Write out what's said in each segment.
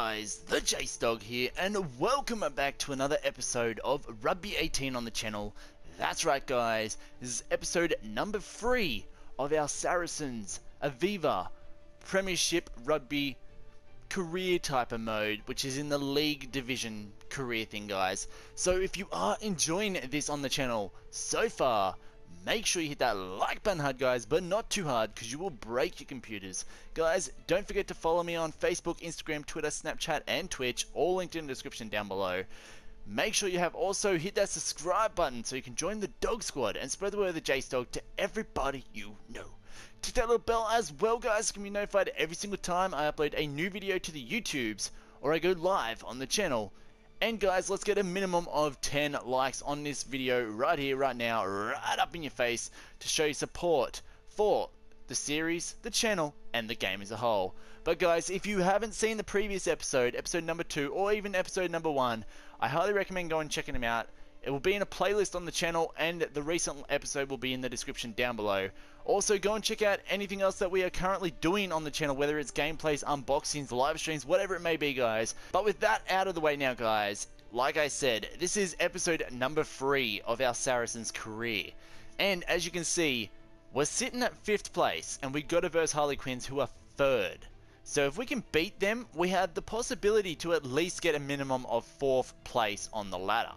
guys, the Jase Dawg here, and welcome back to another episode of Rugby 18 on the channel. That's right guys, this is episode number 3 of our Saracens Aviva Premiership Rugby career type of mode, which is in the league division career thing guys. So if you are enjoying this on the channel so far, make sure you hit that like button hard guys but not too hard because you will break your computers. Guys don't forget to follow me on facebook instagram twitter snapchat and twitch all linked in the description down below. Make sure you have also hit that subscribe button so you can join the dawg squad and spread the word of the jase dawg to everybody you know. Tick that little bell as well guys you can be notified every single time i upload a new video to the youtubes or i go live on the channel and guys, let's get a minimum of 10 likes on this video right here, right now, right up in your face to show your support for the series, the channel, and the game as a whole. But guys, if you haven't seen the previous episode, episode number 2, or even episode number 1, I highly recommend going and checking them out. It will be in a playlist on the channel and the recent episode will be in the description down below. Also go and check out anything else that we are currently doing on the channel, whether it's gameplays, unboxings, live streams, whatever it may be guys. But with that out of the way now guys, like I said, this is episode number 3 of our Saracens career. And as you can see, we're sitting at 5th place and we got to verse Harlequins who are 3rd. So if we can beat them, we have the possibility to at least get a minimum of 4th place on the ladder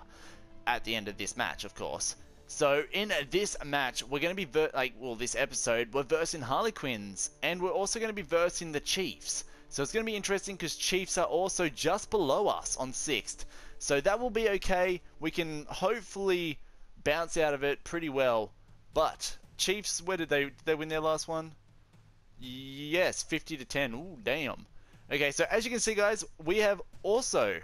at the end of this match, of course. So in this match, we're going to be like, well, this episode, we're versing Harlequins, and we're also going to be versing the Chiefs. So it's going to be interesting because Chiefs are also just below us on sixth. So that will be okay. We can hopefully bounce out of it pretty well. But Chiefs, where did they did they win their last one? Yes, 50 to 10. Ooh, damn. Okay, so as you can see, guys, we have also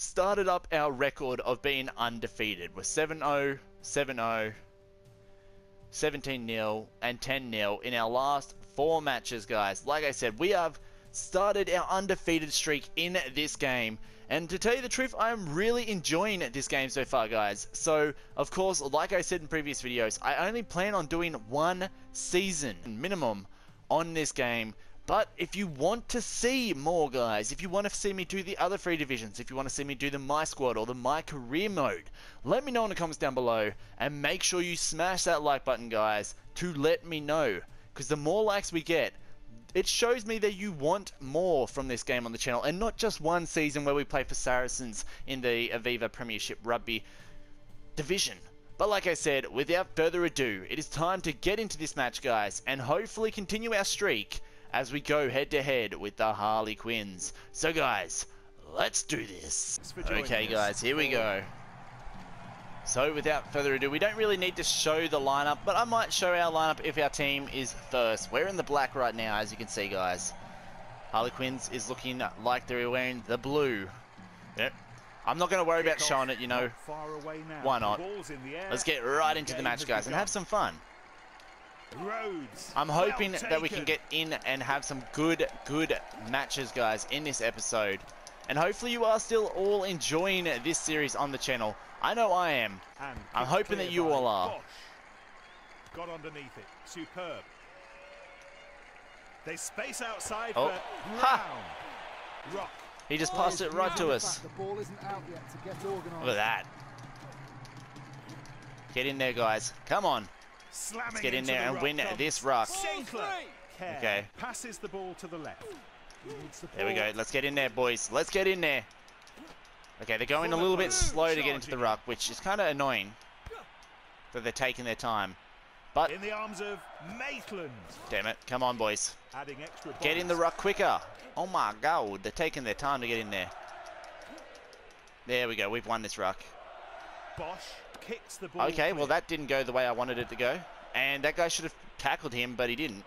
started up our record of being undefeated. We're 7-0, 7-0, 17-0, and 10-0 in our last four matches, guys. Like I said, we have started our undefeated streak in this game. And to tell you the truth, I am really enjoying this game so far, guys. So, of course, like I said in previous videos, I only plan on doing one season minimum on this game but if you want to see more, guys, if you want to see me do the other three divisions, if you want to see me do the My Squad or the My Career mode, let me know in the comments down below. And make sure you smash that like button, guys, to let me know. Because the more likes we get, it shows me that you want more from this game on the channel and not just one season where we play for Saracens in the Aviva Premiership Rugby division. But like I said, without further ado, it is time to get into this match, guys, and hopefully continue our streak as we go head to head with the Harlequins. So guys, let's do this. Okay guys, here we go. So without further ado, we don't really need to show the lineup, but I might show our lineup if our team is first. We're in the black right now, as you can see guys. Harley Harlequins is looking like they're wearing the blue. Yep. I'm not going to worry about showing it, you know. Why not? Let's get right into the match, guys, and have some fun. Rhodes. I'm hoping well that we can get in and have some good, good matches, guys, in this episode. And hopefully you are still all enjoying this series on the channel. I know I am. And I'm hoping that you all are. Bosch. Got underneath it. Superb. They space outside oh. for Brown. Rock. He just passed it right to us. Look at that. Get in there, guys. Come on. Slamming Let's get in there the and win this ruck. Okay. Passes the ball to the left. There we go. Let's get in there, boys. Let's get in there. Okay, they're going a little bit slow to get into the ruck, which is kind of annoying that they're taking their time. But in the arms of Maitland. Damn it! Come on, boys. Adding extra. Get in the ruck quicker. Oh my God! They're taking their time to get in there. There we go. We've won this ruck. Bosch kicks the ball. Okay, well that didn't go the way I wanted it to go. And that guy should have tackled him, but he didn't.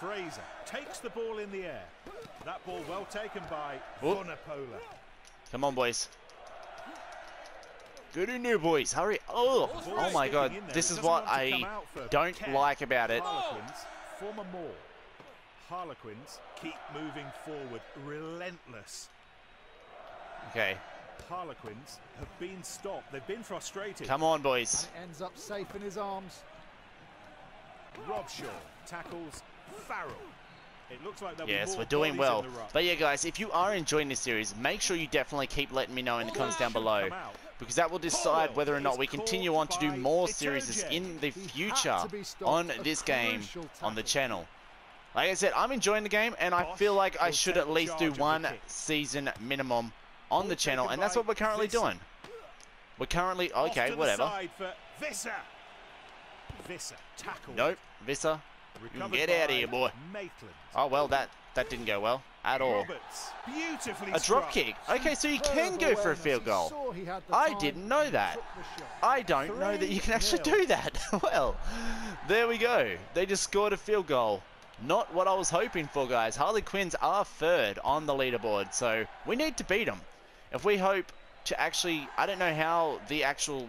Fraser takes the ball in the air. That ball well taken by Vunipola. Come on, boys. Good in there, boys. Hurry. Oh, oh my god. This is what I don't like about it. Harlequins, former more. Harlequins keep moving forward, relentless. Okay, Harlequins have been stopped. They've been frustrated. Come on, boys. And ends up safe in his arms. Robshaw tackles Farrell. It looks like there'll Yes, more we're doing well. But yeah, guys, if you are enjoying this series, make sure you definitely keep letting me know in the comments down below. Because that will decide whether or not we continue on to do more series in the future on this game on the channel. Like I said, I'm enjoying the game, and I feel like I should at least do charge of the one season minimum on the channel, and that's what we're currently Visser. doing. We're currently okay, whatever. for Visser. Visser tackled. Nope, Visser. Recovered get out of here, boy. Maitland. Oh well, that that didn't go well at all. Beautifully A drop struck. kick. Okay, so you can go for a field goal. I didn't know that. I don't know that you can actually do that. well, there we go. They just scored a field goal. Not what I was hoping for, guys. Harley Quinns are third on the leaderboard, so we need to beat them. If we hope to actually, I don't know how the actual,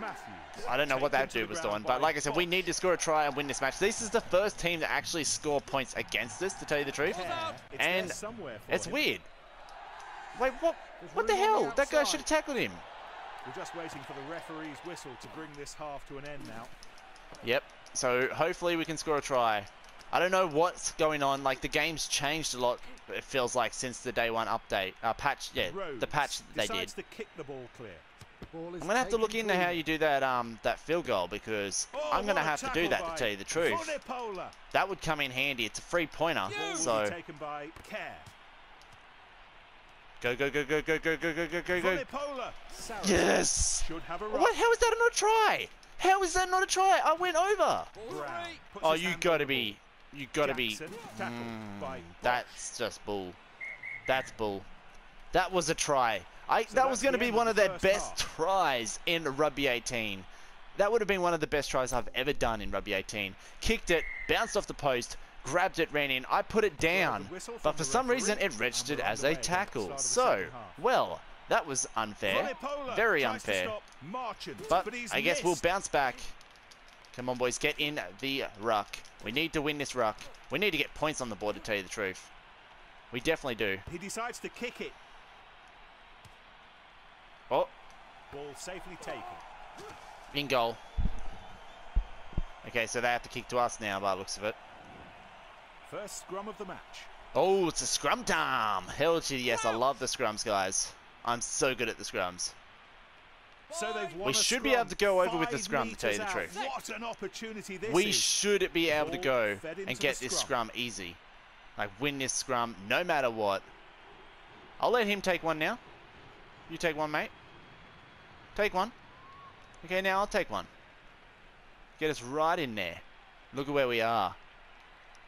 Matthews. I don't know what that dude was doing, but like I said, we need to score a try and win this match. This is the first team to actually score points against us, to tell you the truth. It's And for It's weird. Wait, what? There's What the hell? That guy should have tackled him. We're just waiting for the referee's whistle to bring this half to an end now. Yep. So hopefully we can score a try. I don't know what's going on. Like the game's changed a lot. It feels like since the day one update, uh, patch. Yeah, Rhodes the patch they did. to kick the ball clear. I'm gonna have to look into how you do that um that field goal because Oh, I'm gonna have to do that to tell you the truth. Vunipola. That would come in handy. It's a free pointer. Ball will So taken by Care. go go go go go go go go go go go. Yes. Have a What? How is that not a try? How is that not a try? I went over. Brown Oh, you gotta on the be. You gotta be. Mm, that's just bull. That's bull. That was a try. I So that was going to be one of of the their best half. tries in Rugby 18. That would have been one of the best tries I've ever done in Rugby 18. Kicked it, bounced off the post, grabbed it, ran in. I put it down, but for some reason it registered as a underway at the start tackle. So, well, that was unfair. Very unfair. But I guess we'll bounce back. Come on, boys, get in the ruck. We need to win this ruck. We need to get points on the board, to tell you the truth. We definitely do. He decides to kick it. Oh, Ball safely taken. in goal. Okay, so they have to kick to us now, by the looks of it. First scrum of the match. Oh, it's a scrum time. Hell to yes, I love the scrums, guys. I'm so good at the scrums. So they've won We should be able to go over with the scrum, to tell you the truth. What an opportunity this we is. should be able to go and get this scrum. scrum easy. Like, win this scrum no matter what. I'll let him take one now. You take one, mate. Take one. Okay, now I'll take one. Get us right in there. Look at where we are.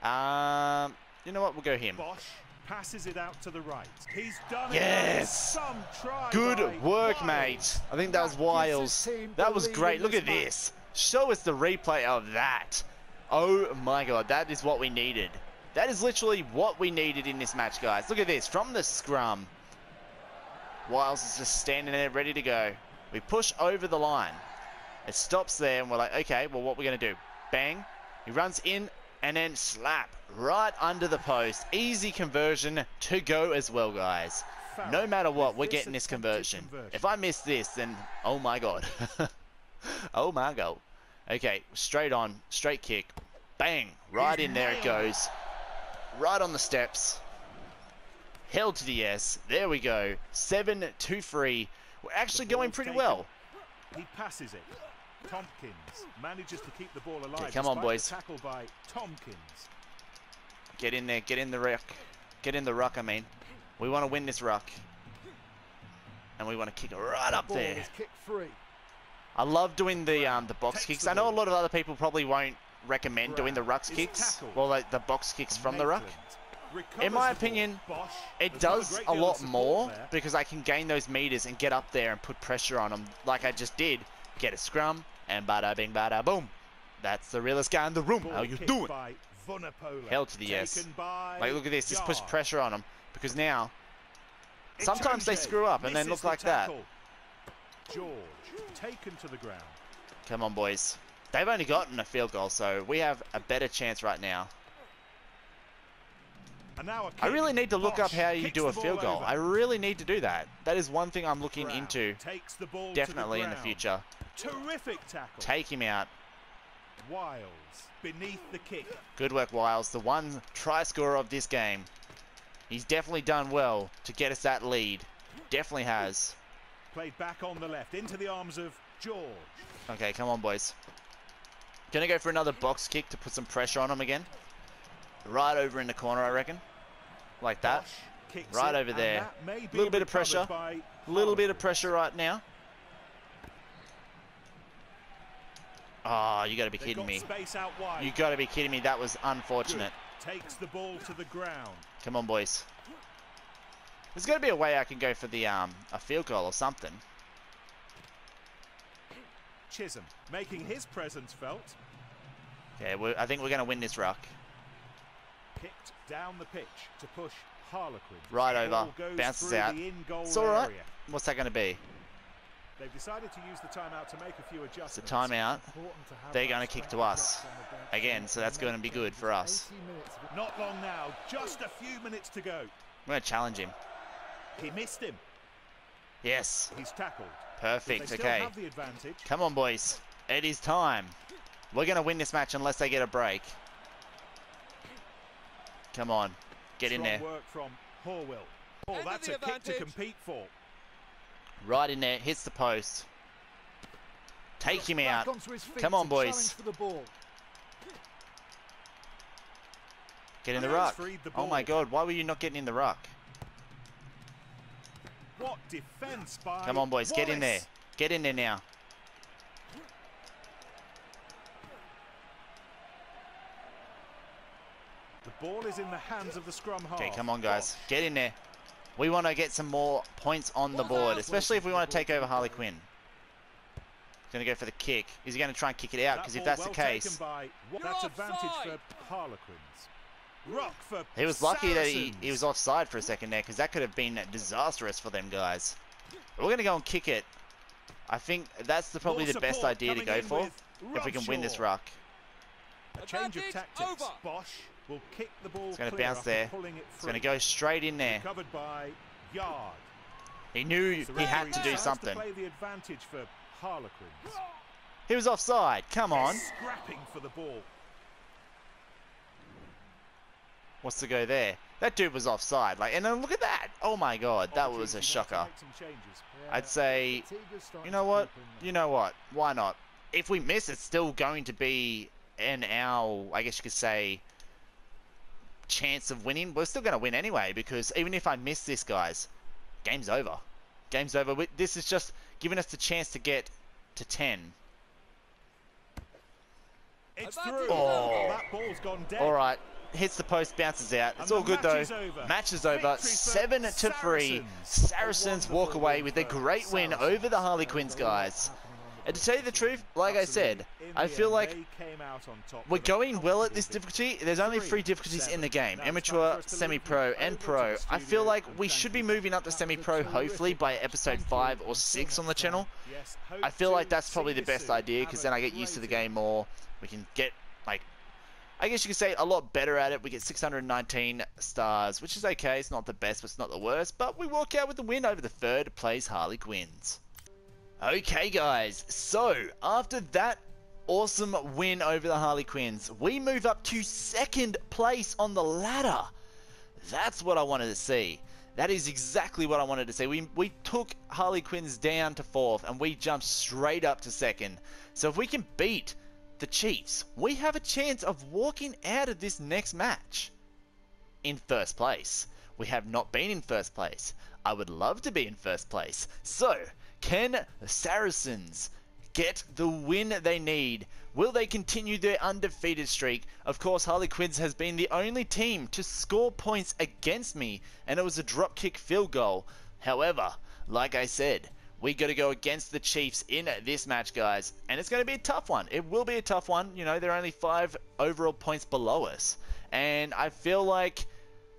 Um, you know what? We'll go him. Bosch passes it out to the right. He's done Yes! it. Some try Good work, Wyles. mate. I think that was That gives his Wyles. That was great. Look at this. Show us the replay of that. Oh my god, that is what we needed. That is literally what we needed in this match, guys. Look at this. From the scrum. Wyles is just standing there ready to go. We push over the line. It stops there and we're like, okay, well what we're going to do? Bang. He runs in and then slap right under the post. Easy conversion to go as well, guys. No matter what, we're getting this conversion. If I miss this, then oh my god. oh my god. Okay, straight on, straight kick. Bang! Right in there it goes. Right on the steps. Held to the yes. There we go. 7 2 3. We're actually going pretty well. He passes it. Tompkins manages to keep the ball alive. Okay, come on, boys. Tackle by Tompkins. Get in there, get in the ruck. Get in the ruck, I mean. We want to win this ruck. And we want to kick it right up there. I love doing the um, the box Takes kicks. the I know a lot of other people probably won't recommend doing the rucks kicks. tackled. Well, like the box kicks from the ruck. Recovers In my opinion, Bosch It does great a lot more there. because I can gain those meters and get up there and put pressure on them, like I just did. Get a scrum and bada bing bada boom. That's the realest guy in the room. Ball How you doing? Hell to the yes. Like look at this, just push pressure on them because now sometimes they screw up and then look the like that. tackle. George taken to the ground. Come on, boys. They've only gotten a field goal, so we have a better chance right now. And now a I really need to look up how you do a field goal. over. I really need to do that. That is one thing I'm looking Brown into takes the definitely in the future. Terrific tackle. Take him out. Wyles beneath the kick. Good work, Wyles. The one try scorer of this game. He's definitely done well to get us that lead. Definitely has. Played back on the left into the arms of George. Okay, come on, boys. Gonna go for another box kick to put some pressure on him again. Right over in the corner, I reckon. Like that. Right over there. A Little bit of pressure. A little bit of pressure right now. Oh, you gotta be kidding me. Space out wide. You gotta be kidding me. That was unfortunate. Takes the ball to the ground. Come on, boys. There's got to be a way I can go for the um a field goal or something. Chisholm making his presence felt. Okay, we I think we're going to win this ruck. Kicked down the pitch to push Harlequin. Right over, bounces out. It's all right. area. What's that going to be? They've decided to use the timeout to make a few It's a timeout. They're going to kick to us again, so that's going to be good for us. Not long now, just a few minutes to go. I'm going to challenge him. He missed him. Yes, He's tackled. perfect. Okay, have the advantage. come on, boys. It is time. We're going to win this match unless they get a break. Come on, get in there. work from Horwill. Oh, End that's the a kick to compete for. Right in there, hits the post. Take him out. Come on, boys. Get in the ruck. the Oh my god, why were you not getting in the ruck? What defence by Come on, boys, get in there. Get in there now. Ball is in the hands of the scrum half. Okay, come on, guys. Get in there. We want to get some more points on the board, especially if we want to take over Harley Quinn. He's going to go for the kick. Is he going to try and kick it out? Because if that's well the case, taken by- You're that's advantage offside. for Harlequins. Rock for he was lucky that he, he was offside for a second there, because that could have been disastrous for them guys. But we're going to go and kick it. I think that's the, probably the best idea to go for, if we can win this Robshaw. ruck. A change of tactics. over. Bosch will kick the ball It's gonna bounce there. it It's going to go straight in there. Covered by Yarde. He knew he had to do something. To play the advantage for Harlequins. He was offside. Come on. He's Scrapping for the ball. What's to go there? That dude was offside. Like, and then look at that. Oh my god, that was a to shocker. make some changes. I'd say, you know what? You know what? Why not? If we miss, it's still going to be an our, I guess you could say, chance of winning. We're still going to win anyway because even if I miss this, guys, game's over. Game's over. We- This is just giving us the chance to get to 10. It's through. Oh, oh. That ball's gone dead. All right, hits the post, bounces out. It's And all the good though. match is over. Match is over. Victory Seven to three. Saracens. Saracens walk away with a for great win over the Harley Harlequins, guys. And to tell you the truth, like I said, I feel like came out on top we're going well at this difficulty. There's only Three, difficulties in the game: amateur, time for us to leave semi-pro, and pro. I feel like we should be moving up to semi-pro, hopefully by episode five or six on the channel. I feel like that's probably the best idea because then I get used to the game more. We can get like, I guess you could say a lot better at it. We get 619 stars, which is okay. It's not the best, but it's not the worst. But we walk out with the win over the third place Harley Quinns. Okay, guys. So after that awesome win over the Harley Quinns, we move up to second place on the ladder. That's what I wanted to see. That is exactly what I wanted to see. We, we took Harley Quinns down to fourth and we jumped straight up to second. So if we can beat the Chiefs, we have a chance of walking out of this next match in first place. We have not been in first place. I would love to be in first place. So, can the Saracens get the win they need? Will they continue their undefeated streak? Of course, Harley Quinns has been the only team to score points against me, and it was a dropkick field goal. However, like I said, we got to go against the Chiefs in this match, guys, and it's going to be a tough one. It will be a tough one. You know, they're only five overall points below us, and I feel like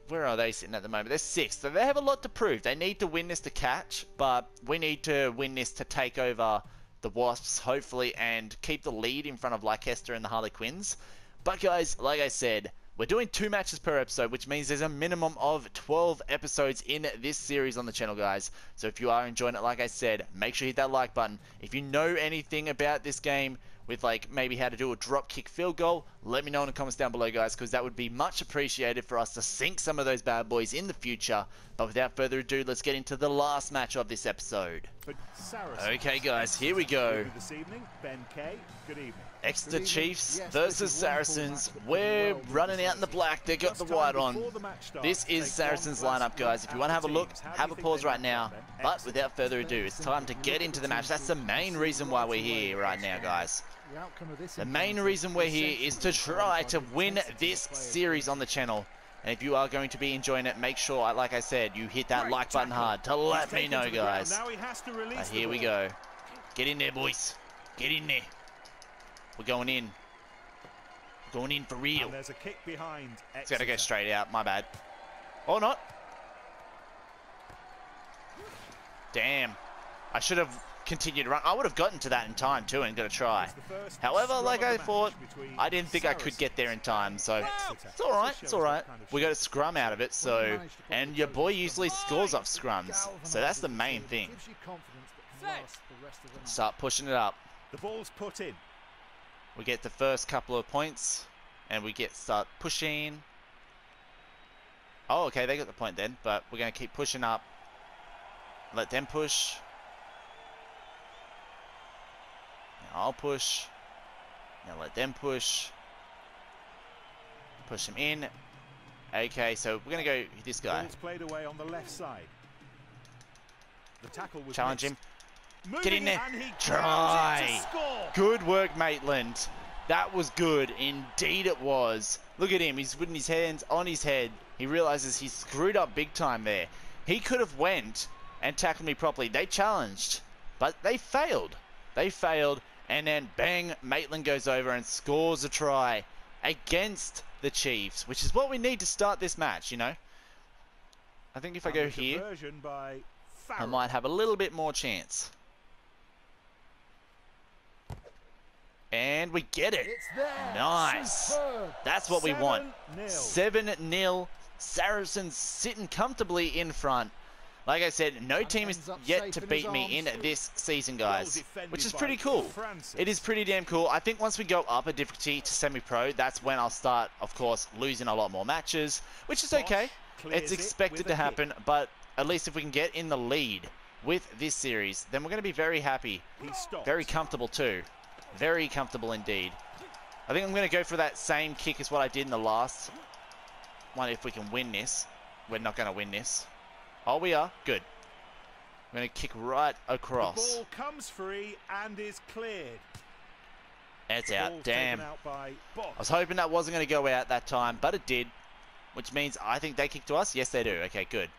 where are they sitting at the moment? They're sixth, so they have a lot to prove. They need to win this to catch, but we need to win this to take over the Wasps, hopefully, and keep the lead in front of Leicester and the Harley Quinns. But guys, like I said, we're doing two matches per episode, which means there's a minimum of 12 episodes in this series on the channel, guys. So if you are enjoying it, like I said, make sure you hit that like button. If you know anything about this game, with like maybe how to do a drop kick field goal, let me know in the comments down below, guys, because that would be much appreciated for us to sink some of those bad boys in the future. But without further ado, let's get into the last match of this episode. Okay, guys, here we go. This evening, Ben Kay. Good evening. Exeter Chiefs versus Saracens. We're running out in the black. They got the white on. This is Saracens lineup, guys. If you want to have a look, have a pause right now. But without further ado, it's time to get into the match. That's the main reason why we're here right now, guys. The main reason we're here is to try to win this series on the channel. And if you are going to be enjoying it, make sure, like I said, you hit that like button hard to let me know, guys. But here we go. Get in there, boys. Get in there. We're going in. Going in for real. There's a kick behind. It's got to go straight out. My bad. Or not. Damn. I should have continued to run. I would have gotten to that in time too and got a try. However, like I thought, I didn't think I could get there in time. So it's all right. It's all right. We got a scrum out of it. So and your boy usually scores off scrums. So that's the main thing. Start pushing it up. The ball's put in. We get the first couple of points, and we get start pushing. Oh, okay, they got the point then, but we're going to keep pushing up. Let them push. Now I'll push. Now let them push. Push him in. Okay, so we're going to go this guy. Played away on the left side. The tackle was Challenge missed. him. Get in there. Try. grabs it to score. Good work, Maitland. That was good. Indeed it was. Look at him. He's putting his hands on his head. He realizes he screwed up big time there. He could have went and tackled me properly. They challenged, but they failed. They failed, and then bang, Maitland goes over and scores a try against the Chiefs, which is what we need to start this match, you know. I think if I go here, I might have a little bit more chance. And we get it. Nice. Superb. That's what we want. 7-0. 7 0. Saracens sitting comfortably in front. Like I said, no team has yet to beat me in this season, guys. Which is pretty cool. It is pretty damn cool. I think once we go up a difficulty to semi-pro, that's when I'll start, of course, losing a lot more matches, which is okay. It's expected to happen, but at least if we can get in the lead with this series, then we're going to be very happy. Very comfortable too. Very comfortable indeed. I think I'm going to go for that same kick as what I did in the last one if we can win this. We're not going to win this. Oh, we are. Good. I'm going to kick right across. The ball comes free and is cleared. It's out. Damn. out I was hoping that wasn't going to go out that time, but it did. Which means I think they kicked to us. Yes, they do. Okay, good.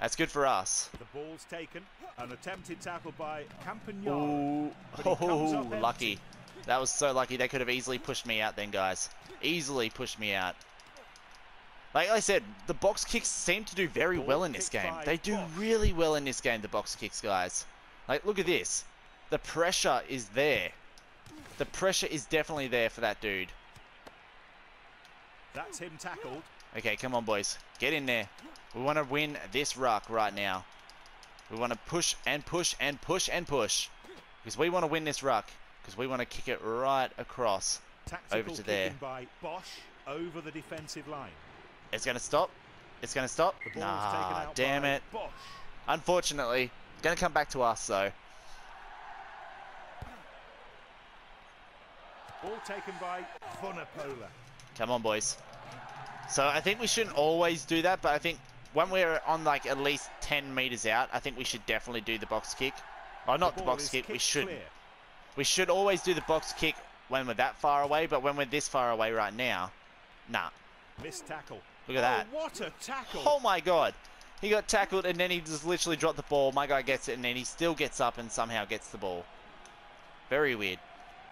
That's good for us. The ball's taken. An attempted tackle by Campagnaro. Ooh. But he comes up Oh, empty. lucky. That was so lucky. They could have easily pushed me out then, guys. Easily pushed me out. Like I said, the box kicks seem to do very well in this game. They do really well in this game, the box kicks, guys. Like, look at this. The pressure is there. The pressure is definitely there for that dude. That's him tackled. Okay, come on, boys. Get in there. We want to win this ruck right now. We want to push and push and push and push. Because we want to win this ruck. Because we want to kick it right across. Tactical Over to there. by Bosch over the defensive line. It's going to stop. It's going to stop. The Nah, damn it. Bosch. Unfortunately, going to come back to us, though. Ball taken by Vunipola. Come on, boys. So I think we shouldn't always do that, but I think when we're on like at least 10 meters out, I think we should definitely do the box kick. Oh, not the, ball box kick, we should. clear. We should always do the box kick when we're that far away, but when we're this far away right now, nah. Missed tackle. Look at that. Oh, what a tackle. Oh my god. He got tackled and then he just literally dropped the ball. My guy gets it and then he still gets up and somehow gets the ball. Very weird.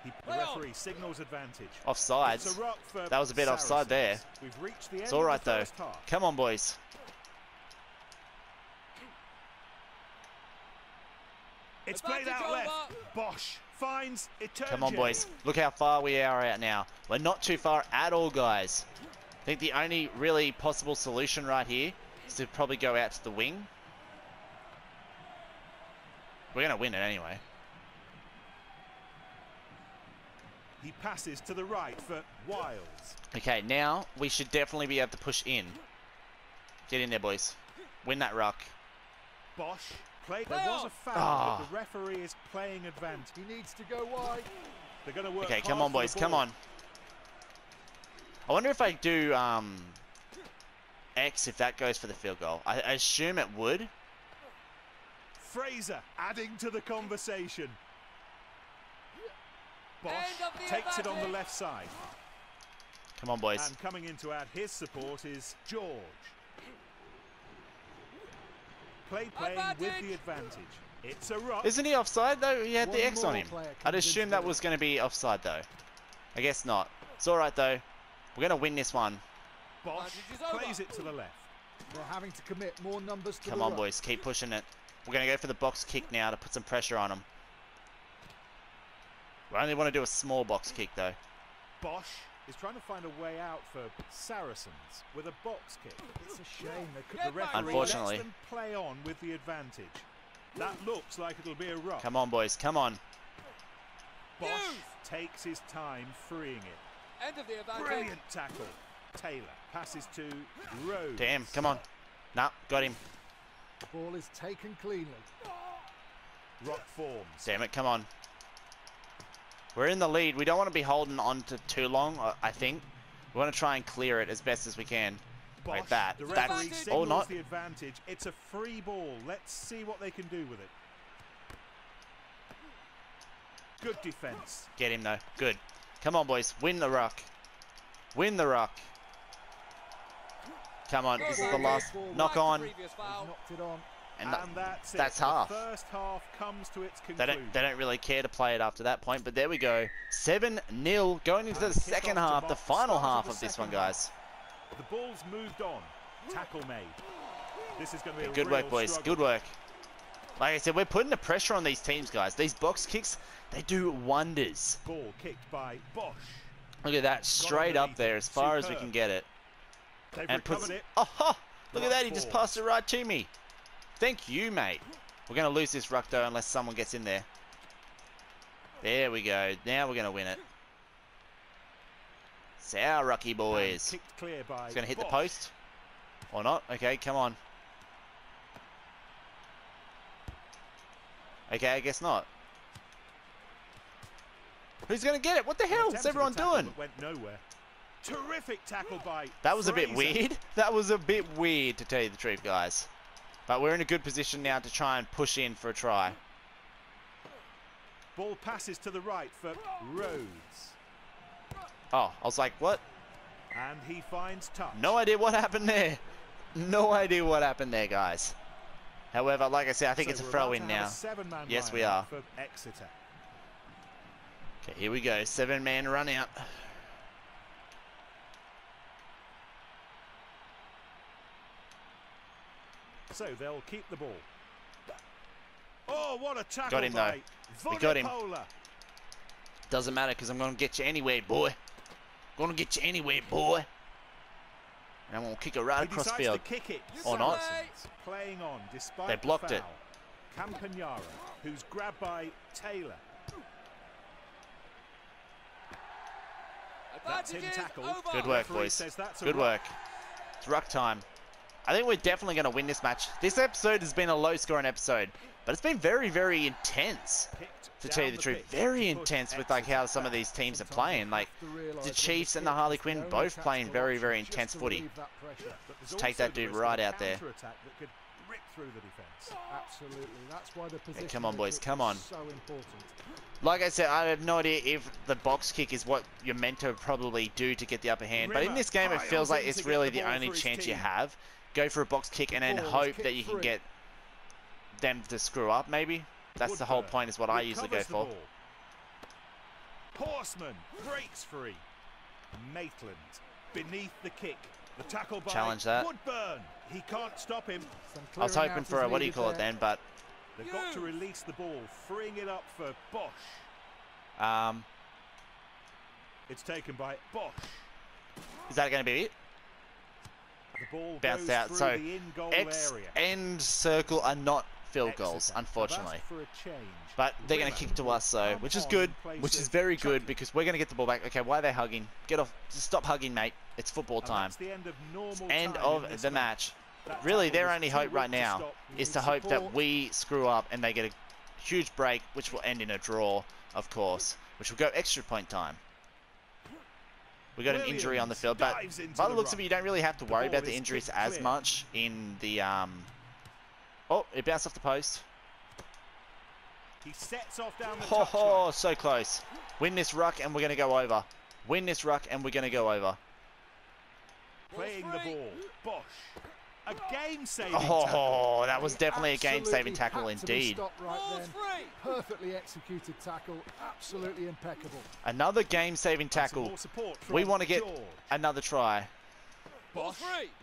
He, the referee signals advantage. It's Offsides. a ruck for That was a bit offside there. We've reached the end It's alright the though. half. Come on, boys. It's played out left. Bosch finds it Come on, boys. Look how far we are out now. We're not too far at all, guys. I think the only really possible solution right here is to probably go out to the wing. We're going to win it anyway. He passes to the right for Wyles. Okay, now we should definitely be able to push in. Get in there, boys. Win that ruck. Bosch. Play. Play There was a foul, Ah. but the referee is playing advantage. He needs to go wide. They're going to work Okay, come on, boys. Come on. I wonder if I do um, X if that goes for the field goal. I, I assume it would. Fraser adding to the conversation. Bosch End of the takes it on the left side. Come on, boys. And coming in to add his support is George. Play playing with the advantage. It's a ruck. Isn't he offside though? He had the X on him. I'd assume that was going to be offside though. I guess not. It's all right though. We're going to win this one. Bosch Advantage is over. plays it to the left. They're having to commit more numbers to Come the on, ruck. boys. Keep pushing it. We're going to go for the box kick now to put some pressure on them. We only want to do a small box kick though. Bosch is trying to find a way out for Saracens with a box kick. It's a shame they could. The referee Unfortunately. lets them play on with the advantage. That looks like it'll be a ruck. Come on, boys. Come on. Bosch takes his time freeing it. End of the advantage. Brilliant tackle. Taylor passes to Rhodes. Damn. Come on. Nah, got him. The ball is taken cleanly. Ruck forms. Damn it. Come on. We're in the lead. We don't want to be holding on to too long, I- I think. We want to try and clear it as best as we can. Bosch, Like that. The That- referee or not. the advantage. It's a free ball. Let's see what they can do with it. Good defence. Get him though. Good. Come on, boys. Win the ruck. Win the ruck. Come on. This is the last knock on. previous foul. Knocked it on. And And, that's, that's it. half. The first half comes to its They don't, they don't really care to play it after that point, but there we go. 7 0 going into the And kick second half, the final Start of half of this one, guys. The ball's moved on. Tackle made. This is going to be a Good work, boys. struggle. Good work. Like I said, we're putting the pressure on these teams, guys. These box kicks, they do wonders. Ball kicked by Bosch. Look at that, straight up there, as far as we can get it. They've And puts. it. Oh, ha! look at that, he just passed it right to me. Thank you, mate. We're going to lose this ruck, though, unless someone gets in there. There we go. Now we're going to win it. It's our rucky boys. It's going to hit the post. Or not. Okay, come on. Okay, I guess not. Who's going to get it? What the hell is everyone doing? that Went nowhere. Terrific tackle by That was a bit weird. That was a bit weird, to tell you the truth, guys. But we're in a good position now to try and push in for a try. Ball passes to the right for Rhodes. Oh, I was like, what? And he finds touch. No idea what happened there. No idea what happened there, guys. However, like I said, I think So it's a throw in now. Yes, we are. Exeter. Okay, here we go. Seven man run out. So they'll keep the ball. Oh, what a tackle Got him, though. We got him. Doesn't matter because I'm going to get you anyway, boy. Going to get you anyway, boy. And I'm going kick it right He across field. kick it. Or not. Playing on despite They the blocked it. foul. Campagnaro, who's grabbed by Taylor. That's him Advantage is tackled. Good work, boys. says that's a Good ruck. work. It's ruck time. I think we're definitely going to win this match. This episode has been a low scoring episode, but it's been very, very intense. To tell you the truth, very intense with like how some of these teams are playing. Like the Chiefs and the Harley Quinn both playing very, very intense footy. Let's take that dude right out there. through the defence. Absolutely. That's why position. come on, boys, come on. Like I said, I have no idea if the box kick is what you're meant to probably do to get the upper hand. But in this game, it feels like it's really the only chance you have. Go for a box kick and then Ball hope that you can free. get them to screw up, maybe. That's the whole point, is what I usually go for. ball. Horseman breaks free. Maitland beneath the kick. The tackle by Challenge that. Woodburn. He can't stop him. I was hoping for a, what do you needed call it then, but They've got to release the ball, freeing it up for Bosch. um, It's taken by Bosch. is that going to be it? The ball Bounced out. So, X area. and circle are not field goals, unfortunately. asked for a change. But they're going to kick to us, so which is good, which is very good because we're going to get the ball back. Okay, why are they hugging? Get off, just stop hugging, mate. It's football time. that's the end of normal End time of the match. Really, their only hope right now is to hope that we screw up and they get a huge break, which will end in a draw, of course, which will go extra point time. We got an injury on the field, but by the the looks of it, you don't really have to worry ball about the injuries as clear. much in the um. Oh, it bounced off the post. He sets off down the Ho touchline. ho, so close. Win this ruck and we're going to go over. Win this ruck and we're going to go over. Playing the ball. Bosch. A game-saving oh, tackle. Oh, that was definitely a game-saving tackle had to be indeed. right then. Perfectly executed tackle, absolutely impeccable. Another game-saving tackle. We want to get George. another try. Bosch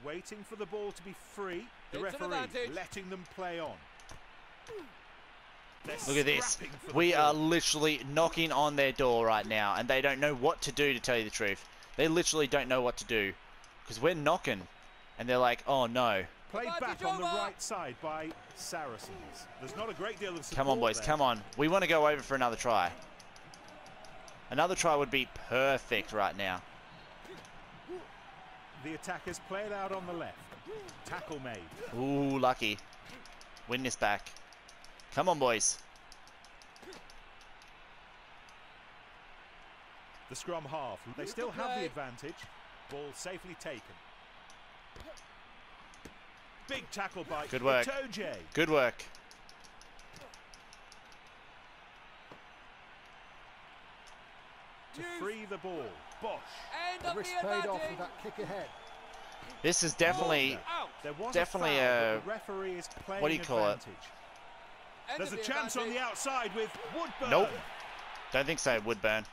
waiting for the ball to be free. The It's referee letting them play on. They're Look at this. scrapping for the We are ball. literally knocking on their door right now, and they don't know what to do, to tell you the truth. They literally don't know what to do. Because we're knocking, and they're like, oh no. Played back on the right side by Saracens. There's not a great deal of Come on, boys, there. come on. We want to go over for another try. Another try would be perfect right now. The attackers played out on the left. Tackle made. Ooh, lucky. Win this back. Come on, boys. The scrum half. They still have the advantage. Ball safely taken. Big tackle by Good work. Itoje. Good work. to free the ball. Bosch. End The of the risk paid off with that kick ahead. This is definitely... Out. There was Definitely, a foul, uh, but the referee is what do you call it? advantage. End There's a chance on the outside with Woodburn. Nope. Don't think so, Woodburn.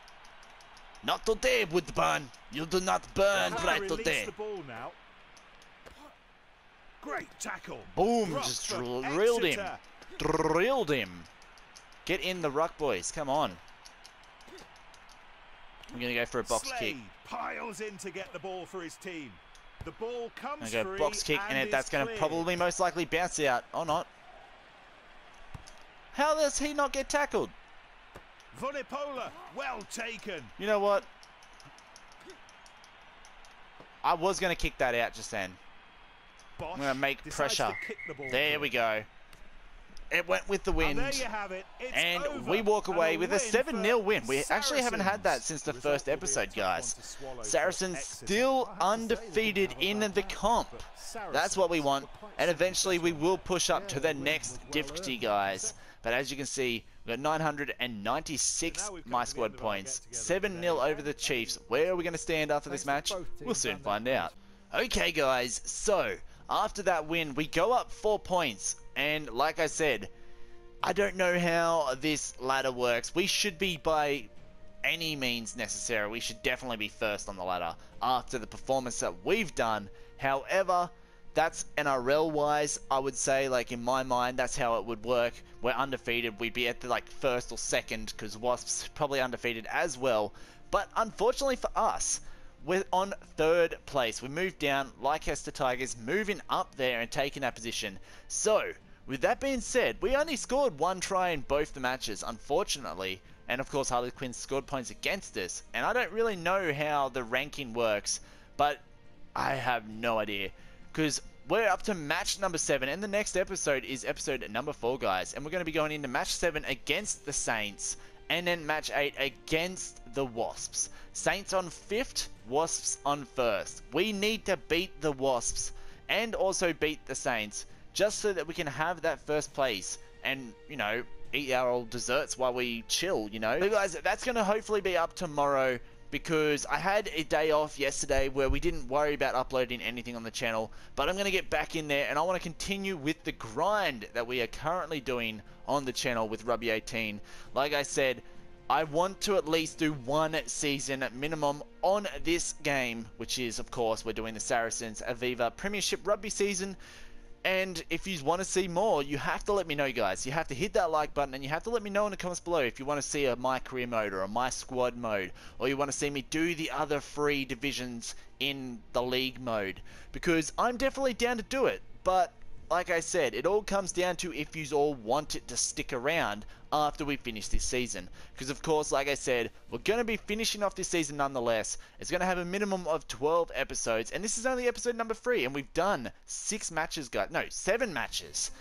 Not today, Woodburn. You do not burn right today. the ball now. Great tackle. Boom, Drop just drilled him. Drilled him. Get in the ruck, boys. Come on. I'm going to go for a box Slade kick. piles in to get the ball for his team. The ball I'm comes going to go box kick, and it, is that's going to probably most likely bounce out. Or not. How does he not get tackled? Vunipola, well taken. You know what? I was going to kick that out just then. Bosch gonna make pressure. To the There we go. It went with the And wind. there you have it. It's and over. we walk And away with a 7 for 0 win. We actually haven't had that since the first a episode, guys. one to swallow for Saracens still I have to say, undefeated in the comp. That's what we want. And eventually we will push up to the next difficulty, guys. But as you can see, we've got 996 So now we've come my squad end of our points. 7 0 over the Chiefs. Where are we going to stand after this match? to We'll soon find out. Okay, guys, so after that win, we go up four points. And like I said, I don't know how this ladder works. We should be by any means necessary. We should definitely be first on the ladder after the performance that we've done. However, that's NRL wise, I would say, like in my mind, that's how it would work. We're undefeated. We'd be at the like first or second because Wasps probably undefeated as well. But unfortunately for us, we're on third place. We moved down, Leicester Tigers, moving up there and taking that position. So, with that being said, we only scored one try in both the matches, unfortunately. And of course, Harley Quinn scored points against us. And I don't really know how the ranking works, but I have no idea. Because we're up to match number 7, and the next episode is episode number 4, guys. And we're going to be going into match 7 against the Saints, and then match 8 against the Wasps. Saints on 5th, Wasps on 1st. We need to beat the Wasps and also beat the Saints just so that we can have that first place and, you know, eat our old desserts while we chill, you know? So guys, that's going to hopefully be up tomorrow because I had a day off yesterday where we didn't worry about uploading anything on the channel, but I'm going to get back in there and I want to continue with the grind that we are currently doing on the channel with Rugby 18. Like I said, I want to at least do one season minimum on this game, which is, of course, we're doing the Saracens Aviva Premiership Rugby season. And if you want to see more, you have to let me know, guys. You have to hit that like button and you have to let me know in the comments below if you want to see a My Career mode or a My Squad mode, or you want to see me do the other free divisions in the league mode. Because I'm definitely down to do it, but like I said, it all comes down to if you all want it to stick around after we finish this season. Because of course, like I said, we're going to be finishing off this season nonetheless. It's going to have a minimum of 12 episodes, and this is only episode number 3, and we've done 6 matches, guys. No, 7 matches.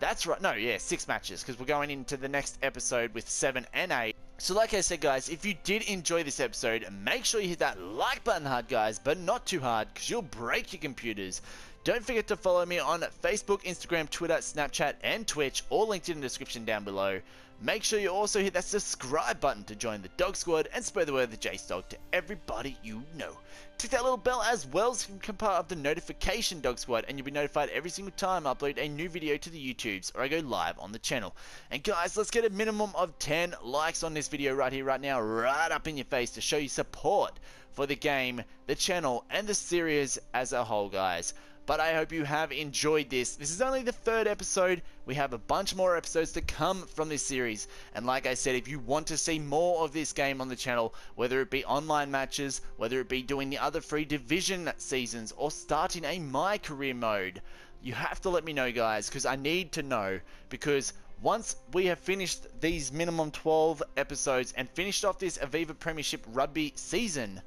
That's right. No, yeah, 6 matches, because we're going into the next episode with 7 and 8. So like I said guys, if you did enjoy this episode, make sure you hit that like button hard guys, but not too hard because you'll break your computers. Don't forget to follow me on Facebook, Instagram, Twitter, Snapchat, and Twitch, all linked in the description down below. Make sure you also hit that subscribe button to join the dawg squad and spread the word of the Jase Dawg to everybody you know. Click that little bell as well so you can become part of the notification dawg squad and you'll be notified every single time I upload a new video to the YouTubes or I go live on the channel. And guys, let's get a minimum of 10 likes on this video right here, right now, right up in your face to show you support for the game, the channel, and the series as a whole, guys but I hope you have enjoyed this. This is only the third episode. We have a bunch more episodes to come from this series. And like I said, if you want to see more of this game on the channel, whether it be online matches, whether it be doing the other free division seasons, or starting a My Career mode, you have to let me know, guys, because I need to know. Because once we have finished these minimum 12 episodes and finished off this Aviva Premiership Rugby season,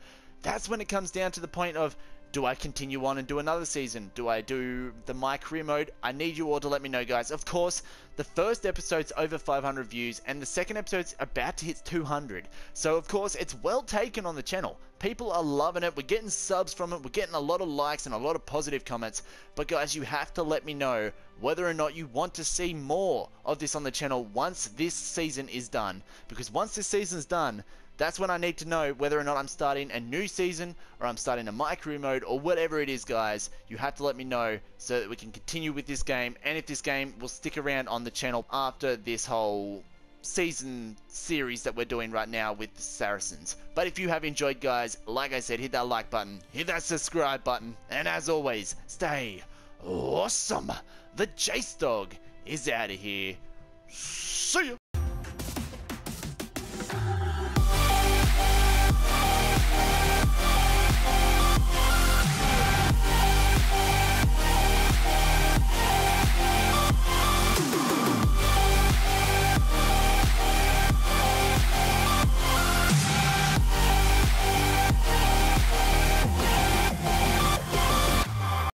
that's when it comes down to the point of do I continue on and do another season? Do I do the My Career mode? I need you all to let me know, guys. Of course, the first episode's over 500 views, and the second episode's about to hit 200. So, of course, it's well taken on the channel. People are loving it. We're getting subs from it. We're getting a lot of likes and a lot of positive comments. But, guys, you have to let me know whether or not you want to see more of this on the channel once this season is done. Because once this season's done, that's when I need to know whether or not I'm starting a new season or I'm starting a career mode or whatever it is guys. You have to let me know so that we can continue with this game and if this game will stick around on the channel after this whole season series that we're doing right now with the Saracens. But if you have enjoyed guys, like I said, hit that like button, hit that subscribe button, and as always, stay awesome. The Jase Dawg is out of here. See ya.